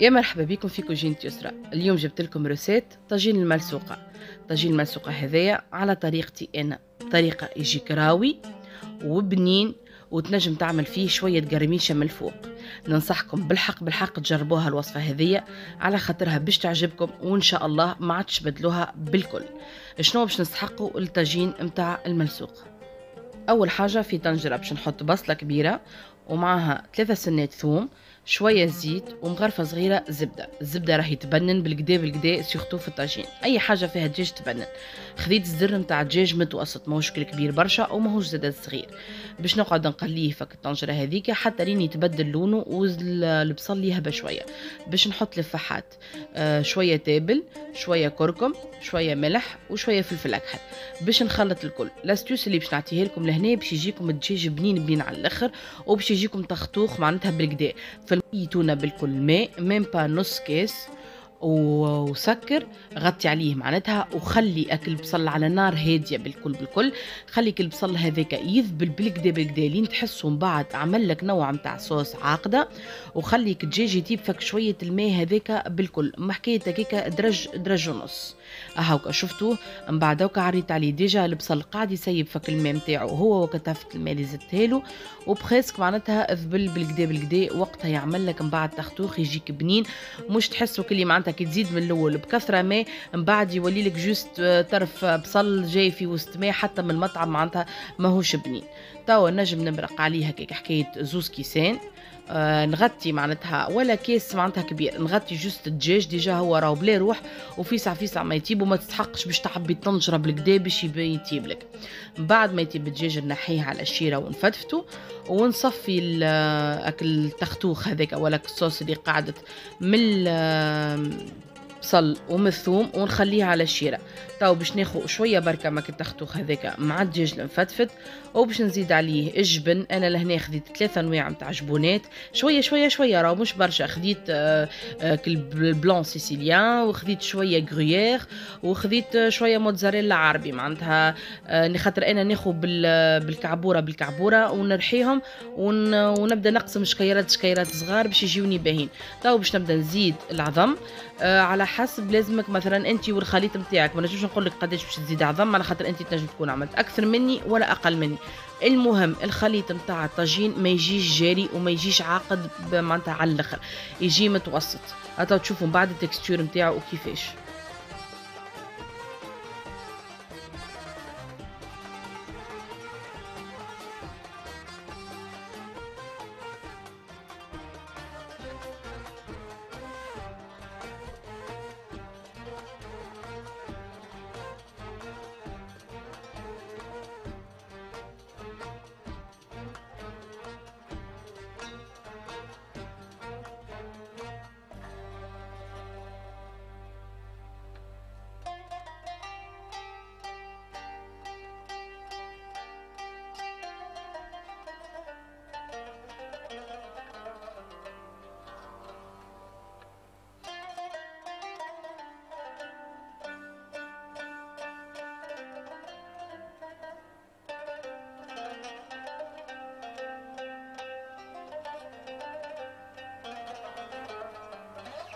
يا مرحبا بكم في كوجينة يسرى اليوم جبت لكم روسيت طاجين الملسوقة طاجين الملسوقة هذايا على طريقتي أنا طريقة يجي كراوي وبنين وتنجم تعمل فيه شوية قرميشة من الفوق. ننصحكم بالحق بالحق تجربوها الوصفة هذية على خاطرها باش تعجبكم وإن شاء الله ما عادش تبدلوها بالكل. شنو باش نستحقوا الطاجين متاع الملسوق أول حاجة في طنجرة باش نحط بصلة كبيرة ومعها ثلاثة سنات ثوم شوية زيت ومغرفة صغيرة زبدة. الزبدة راهي تبنن بالكدا بالكدا surtout في الطاجين. أي حاجة فيها دجاج تبنن. خذيت الزر نتاع دجاج متوسط ماهوش كبير برشا أو ماهوش زاد صغير. باش نقعد نقليه فك الطنجرة هذيك حتى لين يتبدل لونه والبصل يهبى شوية. باش نحط الفحات آه شوية تابل شوية كركم شوية ملح وشوية فلفل أكحل. باش نخلط الكل. l'astuce اللي باش نعطيها لكم لهنا باش يجيكم الدجاج بنين بنين على الأخر وباش يجيكم تخطوخ معناتها بالكدا. فالميتونه بالكل. mais même pas نص كاس وسكر غطي عليه معناتها وخلي أكل البصل على نار هادية بالكل بالكل. خلي البصل هذاك يذبل بالكدا بالكدا لين تحسوا من بعد عمل لك نوع نتاع صوص عاقدة. وخليك الدجاج يطيب فك شوية الماء هذاك بالكل. ما حكايه درج درج ونص. هاكا شفتوه من بعد هاكا عريت عليه déjà البصل قاعد يسيب فك الماء نتاعو هو وكتفت الماء اللي زدتها له معناتها ذبل بالكدا بالكدا وقتها يعمل لك من بعد تختوخ يجيك بنين مش تحسوا كلي معناتها كي تزيد من الأول بكثرة ماء من بعد يولي لك juste طرف بصل جاي في وسط ماء حتى من المطعم معناتها ماهوش بنين. توا نجم نمرق عليه هكاك حكاية زوز كيسان. آه نغطي معناتها ولا كيس معناتها كبير نغطي juste الدجاج déjà هو راهو بلا روح وفيسع فيسع ما يطيب وما تستحقش باش تعبي طنجره بالكدا باش يطيب لك. بعد ما يطيب الدجاج نحيه على الشيرة ونفتفتو ونصفي أكل التختوخ هذاك ولا الصوص اللي قعدت من بصل ومثوم ونخليها على الشيرة. تو باش ناخو شوية بركة ما التختوخ هذاك مع الدجاج المفتفت وباش نزيد عليه الجبن أنا لهنا خديت ثلاثة أنواع نتاع جبونات. شوية شوية شوية راهو مش برشا. خديت آه آه البلون sicilien وخديت شوية gruyère وخديت آه شوية موتزاريلا عربي. معناتها آه خاطر أنا ناخو بالكعبورة بالكعبورة ونرحيهم ون ونبدأ نقسم شكيرات شكيرات صغار باش يجيوني باهين. تو باش نبدأ نزيد العظم آه على حسب لازمك مثلا أنت والخليط نتاعك ما نجمش نقول لك قداش باش تزيد عظم على خاطر أنت تنجم تكون عملت أكثر مني ولا أقل مني. المهم الخليط نتاع الطاجين ما يجيش جاري وما يجيش عاقد معناتها على الأخر. يجي متوسط. هتا تشوفوا بعد التكستور نتاعو وكيفاش.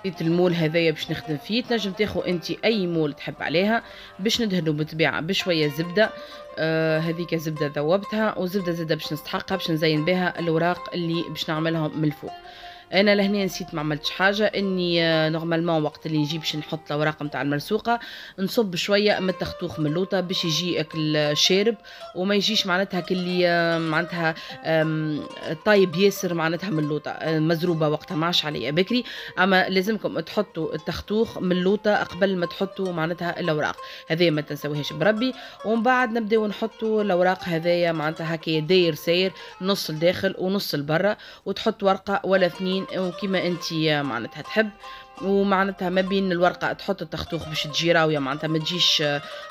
خديت ال moule هذايا باش نخدم فيه. تنجم تاخو انت أي moule تحب عليها باش ندهنو بالطبيعه بشوية زبدة. آه هذيك زبدة ذوبتها وزبدة زاده باش نستحقها باش نزين بها الأوراق اللي باش نعملهم من الفوق. أنا لهنا نسيت ما عملتش حاجة. إني normalement وقت اللي نجي باش نحط الاوراق نتاع المرسوقه نصب شوية من التختوخ من اللوطة باش يجي أكل شارب. وما يجيش معناتها كلي معناتها طايب ياسر معناتها من اللوطة مزروبة وقتها ما عادش عليا بكري. أما لازمكم تحطوا التختوخ من اللوطة قبل ما تحطوا معناتها الأوراق. هذه ما تنسويهاش بربي. ومن بعد نبداو نحطوا الأوراق هذايا معناتها هكايا داير ساير نص الداخل ونص البرا وتحط ورقة ولا اثنين وكما انت معناتها تحب. ومعناتها ما بين الورقة تحط التختوخ باش تجي راويه معناتها ما تجيش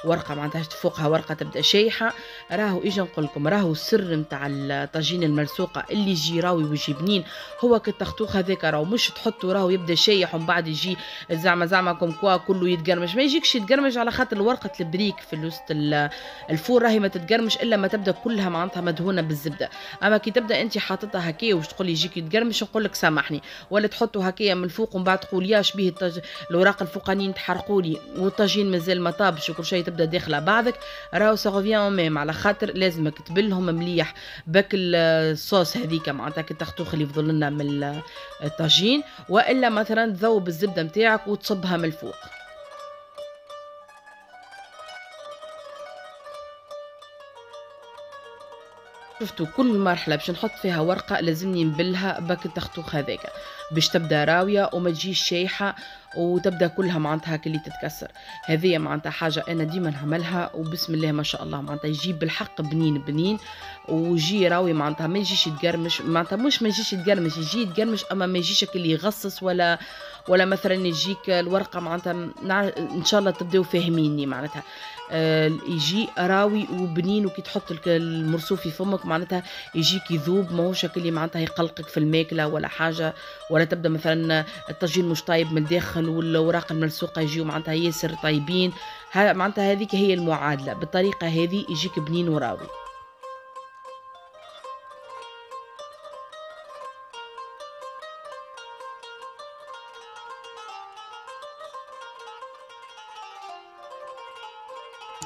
ورقة معناتها فوقها ورقة تبدأ شايحة. راهو إجا نقول لكم راهو السر نتاع الطاجين الملسوقه اللي يجي راوي ويجي بنين هو كالتختوخ هذاك راهو مش تحطه راهو يبدأ شايح ومن بعد يجي زعما زعما comme quoi كله يتقرمش. ما يجيكش يتقرمش على خاطر ورقه البريك في الوسط ال four راهي ما تتقرمش إلا ما تبدأ كلها معناتها مدهونة بالزبدة. أما كي تبدأ انت حاططها هكايا وش تقول يجيك يتقرمش نقول لك سامحني. ولا تحطه هكايا من الفوق ومن بعد تقول ياش به التج... الاوراق الفوقانيين تحرقوا لي. والطاجين مازال ما طابش وكل شيء تبدا داخله بعضك. راهو ça revient même. على خاطر لازمك تبلهم مليح. باك الصوص هذيك معناتها التختوخ اللي يفضل لنا من الطاجين. والا مثلا تذوب الزبدة نتاعك وتصبها من الفوق. شفتوا كل مرحلة باش نحط فيها ورقة لازمني نبلها باك التختوخ هذاك. باش تبدأ راوية وما تجيش شايحة وتبدأ كلها معناتها اللي تتكسر. هذه معناتها حاجة أنا ديما نعملها وبسم الله ما شاء الله معناتها يجيب بالحق بنين بنين ويجي راوي معناتها ما يجيش يتقرمش معناتها مش ما يجيش يتقرمش يجي يتقرمش أما ما يجيش اللي يغصص ولا ولا مثلا يجيك الورقة معناتها إن شاء الله تبداو فاهميني معناتها. آه يجي راوي وبنين وكي تحط المرسوف في فمك معناتها يجيك يذوب ماهوش اللي معناتها يقلقك في الماكلة ولا حاجة ولا تبدأ مثلا الطاجين مش طايب من الداخل والأوراق الملسوقه يجيو معناتها ياسر طايبين معناتها هذيك هي المعادلة. بالطريقة هذه يجيك بنين وراوي.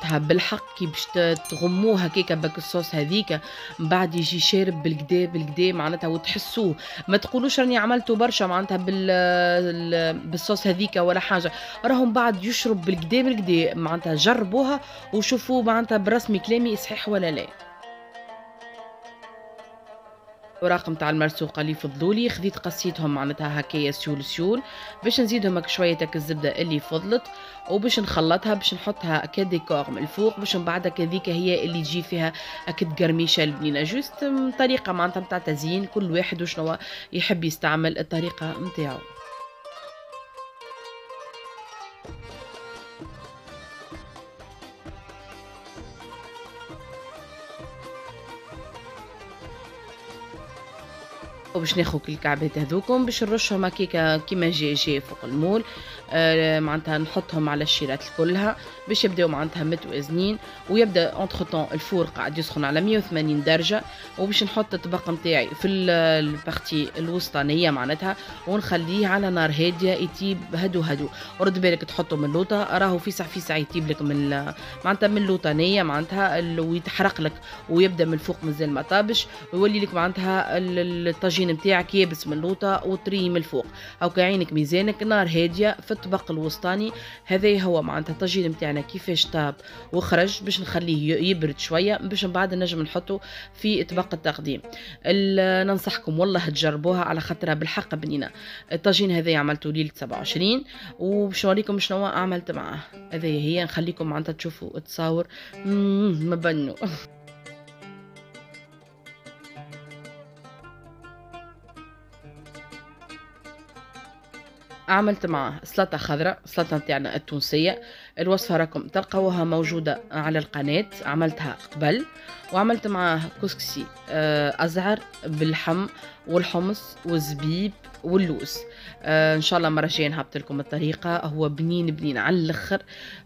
بالحق كي باش تغموها كيكا باك الصوص هذيك من بعد يجي شارب بالقدا بالقدا معناتها وتحسوه. ما تقولوش راني عملته برشا معناتها بال بالصوص هذيك ولا حاجة. راهم بعد يشرب بالقدا بالقدا معناتها جربوها وشوفوا معناتها برسمي كلامي صحيح ولا لا. الوراق نتاع الملسوقه اللي فضلولي خذيت قصيتهم معناتها هكايا سيور سيور باش نزيدهم هك شوية الزبدة اللي فضلت وباش نخلطها باش نحطها كديكور من الفوق باش من بعد كذيك هي اللي تجي فيها اكد قرميشه البنينه juste طريقة معناتها نتاع تزيين كل واحد وشنو يحب يستعمل الطريقة نتاعو وباش ناخذ الكعبات هذوكم باش نرشهم هكاكا كيما جي جي فوق ال moule. معناتها نحطهم على الشيرات كلها باش يبداو معناتها متوازنين ويبدا entre-temps ال four قاعد يسخن على 180 درجة وباش نحط الطبق نتاعي في ال partie الوسطانية معناتها ونخليه على نار هادية يطيب هدو هدو ورد بالك تحطه من اللوطة راهو فيسع فيسع يطيب لك من معناتها من اللوطانية معناتها ويتحرق لك ويبدا من الفوق مازال ما طابش ويولي لك معناتها الطاجين نتاعك يابس من اللوطة وطري من الفوق. هاكا عينك ميزانك نار هادية في الطبق الوسطاني. هذا هو معناتها الطاجين نتاعنا كيفاش طاب وخرج باش نخليه يبرد شوية باش من بعد نجم نحطه في طبق التقديم. ننصحكم والله تجربوها على خاطرها بالحق بنينة. الطاجين هذا عملته ليلة 27 وباش نوريكم شنو عملت معاه. هذه هي نخليكم معناتها تشوفوا تصاور. مبنو. عملت معاه سلطة خضراء سلطة نتاعنا التونسية. الوصفة راكم تلقاوها موجودة على القناة عملتها قبل. وعملت معاه كسكسي آه، أزعر باللحم والحمص والزبيب واللوز. آه إن شاء الله مرة جاية نهبط لكم الطريقة. هو بنين بنين على الأخر.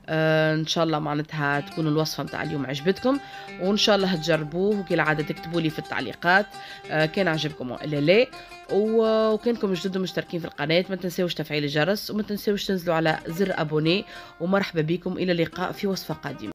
آه إن شاء الله معناتها تكون الوصفة نتاع اليوم عجبتكم. وإن شاء الله تجربوه وكالعاده تكتبوا لي في التعليقات. آه كان عجبكم ولا لا. وكانكم جدد مشتركين في القناة. ما تنساوش تفعيل الجرس. وما تنساوش تنزلوا على زر أبوني. ومرحبا بكم. إلى اللقاء في وصفة قادمة.